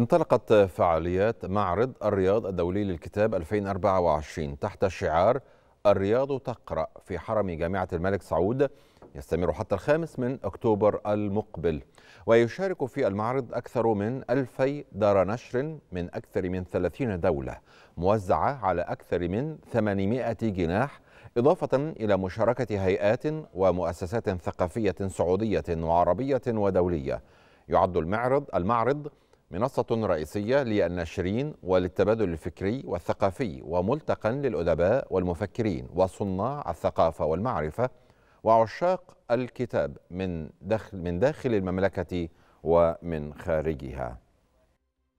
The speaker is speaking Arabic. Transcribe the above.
انطلقت فعاليات معرض الرياض الدولي للكتاب 2024 تحت شعار الرياض تقرأ في حرم جامعة الملك سعود يستمر حتى الخامس من أكتوبر المقبل. ويشارك في المعرض أكثر من ألفي دار نشر من أكثر من 30 دولة موزعة على أكثر من 800 جناح إضافة إلى مشاركة هيئات ومؤسسات ثقافية سعودية وعربية ودولية. يعد المعرض المعرض منصة رئيسية للناشرين وللتبادل الفكري والثقافي وملتقى للأدباء والمفكرين وصناع الثقافة والمعرفة وعشاق الكتاب من داخل من داخل المملكة ومن خارجها.